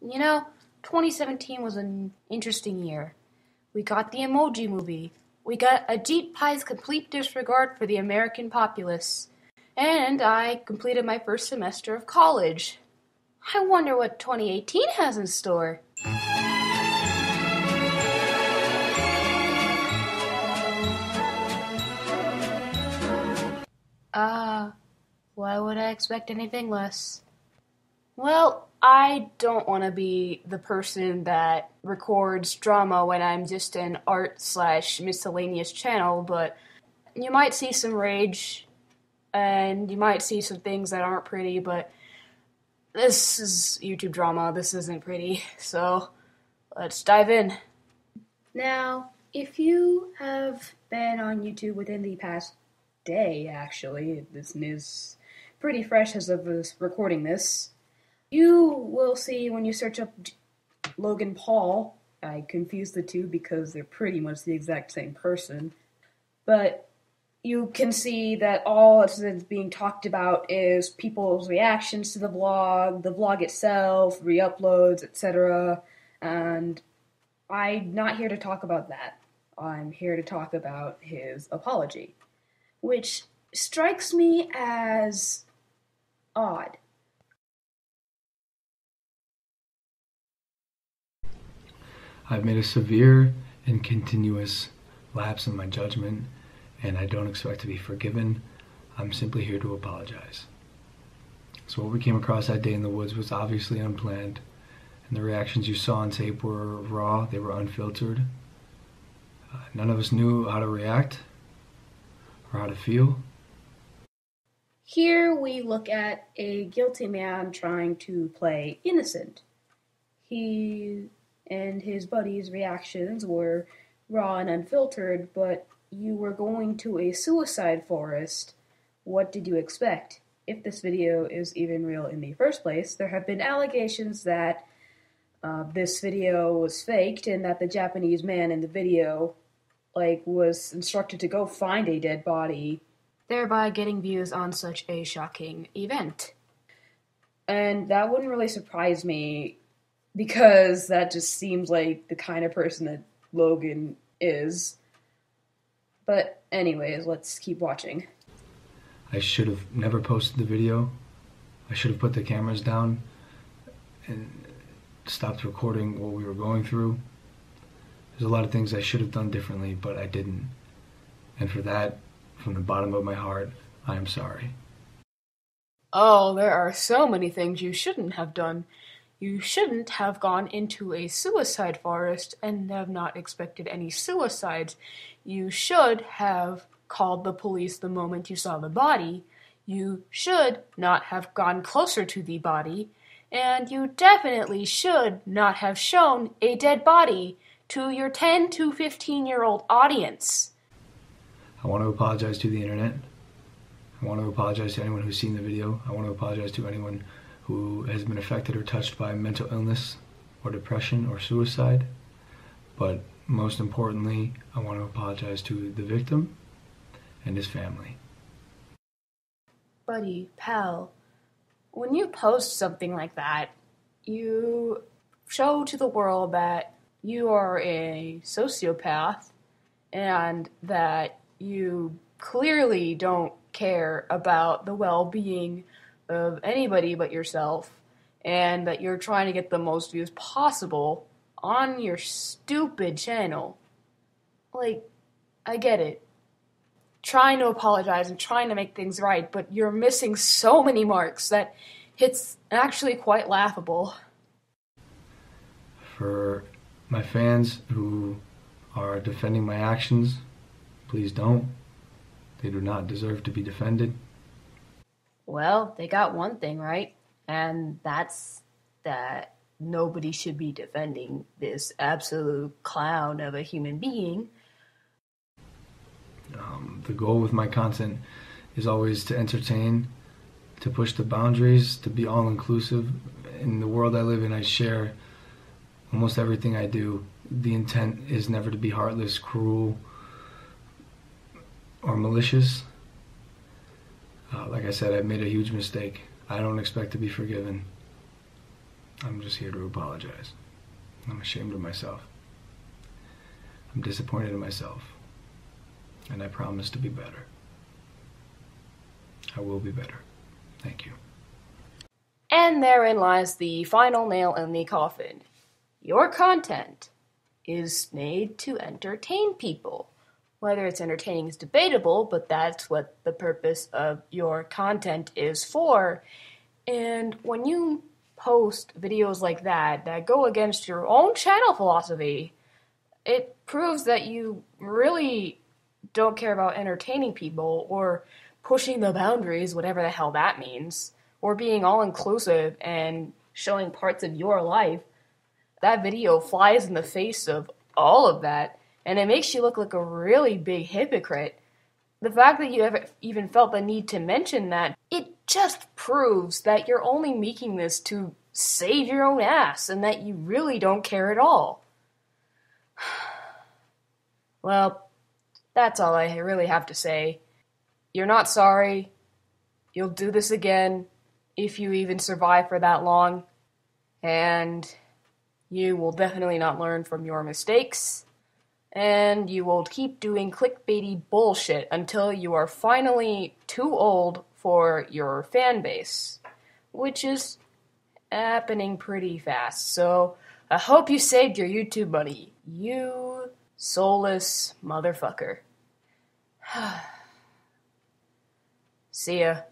You know, 2017 was an interesting year. We got the Emoji Movie. We got Ajit Pai's complete disregard for the American populace. And I completed my first semester of college. I wonder what 2018 has in store. Ah, uh, why would I expect anything less? Well, I don't want to be the person that records drama when I'm just an art slash miscellaneous channel, but you might see some rage and you might see some things that aren't pretty, but this is YouTube drama. This isn't pretty. So let's dive in. Now, if you have been on YouTube within the past day, actually, this is pretty fresh as of this recording this, you will see when you search up Logan Paul. I confuse the two because they're pretty much the exact same person. But you can see that all that's being talked about is people's reactions to the vlog, the vlog itself, re-uploads, etc. And I'm not here to talk about that. I'm here to talk about his apology, which strikes me as odd. I've made a severe and continuous lapse in my judgment and I don't expect to be forgiven. I'm simply here to apologize. So, what we came across that day in the woods was obviously unplanned, and the reactions you saw on tape were raw, they were unfiltered. Uh, none of us knew how to react or how to feel. Here we look at a guilty man trying to play innocent. He and his buddies' reactions were raw and unfiltered, but you were going to a suicide forest, what did you expect? If this video is even real in the first place, there have been allegations that uh, this video was faked and that the Japanese man in the video like was instructed to go find a dead body, thereby getting views on such a shocking event. And that wouldn't really surprise me because that just seems like the kind of person that Logan is. But anyways, let's keep watching. I should have never posted the video. I should have put the cameras down and stopped recording what we were going through. There's a lot of things I should have done differently, but I didn't. And for that, from the bottom of my heart, I am sorry. Oh, there are so many things you shouldn't have done. You shouldn't have gone into a suicide forest and have not expected any suicides. You should have called the police the moment you saw the body. You should not have gone closer to the body. And you definitely should not have shown a dead body to your 10 to 15 year old audience. I want to apologize to the internet. I want to apologize to anyone who's seen the video. I want to apologize to anyone who has been affected or touched by mental illness or depression or suicide. But most importantly, I want to apologize to the victim and his family. Buddy, pal, when you post something like that, you show to the world that you are a sociopath and that you clearly don't care about the well being of anybody but yourself, and that you're trying to get the most views possible on your stupid channel. Like, I get it. Trying to apologize and trying to make things right, but you're missing so many marks that it's actually quite laughable. For my fans who are defending my actions, please don't. They do not deserve to be defended. Well, they got one thing right, and that's that nobody should be defending this absolute clown of a human being. Um, the goal with my content is always to entertain, to push the boundaries, to be all inclusive. In the world I live in, I share almost everything I do. The intent is never to be heartless, cruel, or malicious. Uh, like I said, I've made a huge mistake. I don't expect to be forgiven. I'm just here to apologize. I'm ashamed of myself. I'm disappointed in myself. And I promise to be better. I will be better. Thank you. And therein lies the final nail in the coffin. Your content is made to entertain people. Whether it's entertaining is debatable, but that's what the purpose of your content is for. And when you post videos like that that go against your own channel philosophy, it proves that you really don't care about entertaining people or pushing the boundaries, whatever the hell that means, or being all inclusive and showing parts of your life. That video flies in the face of all of that, and it makes you look like a really big hypocrite. The fact that you ever even felt the need to mention that, it just proves that you're only making this to save your own ass and that you really don't care at all. well, that's all I really have to say. You're not sorry. You'll do this again if you even survive for that long. And you will definitely not learn from your mistakes. And you will keep doing clickbaity bullshit until you are finally too old for your fan base, which is happening pretty fast. So I hope you saved your YouTube money. You soulless motherfucker. See ya.